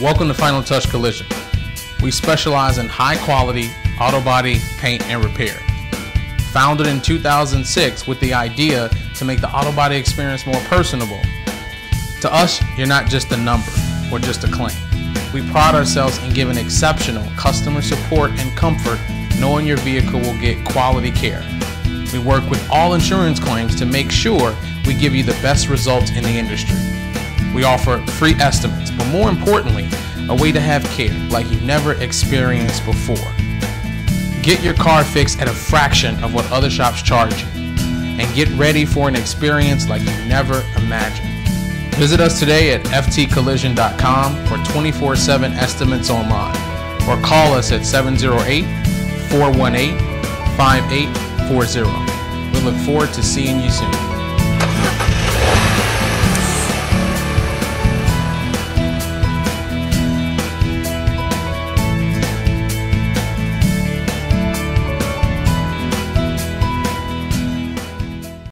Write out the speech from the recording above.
Welcome to Final Touch Collision. We specialize in high quality auto body paint and repair. Founded in 2006 with the idea to make the auto body experience more personable. To us, you're not just a number or just a claim. We pride ourselves in giving exceptional customer support and comfort knowing your vehicle will get quality care. We work with all insurance claims to make sure we give you the best results in the industry. We offer free estimates, but more importantly, a way to have care like you've never experienced before. Get your car fixed at a fraction of what other shops charge you, and get ready for an experience like you never imagined. Visit us today at ftcollision.com for 24 7 estimates online, or call us at 708 418 5840. We look forward to seeing you soon.